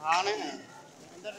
हाँ। नहीं अंदर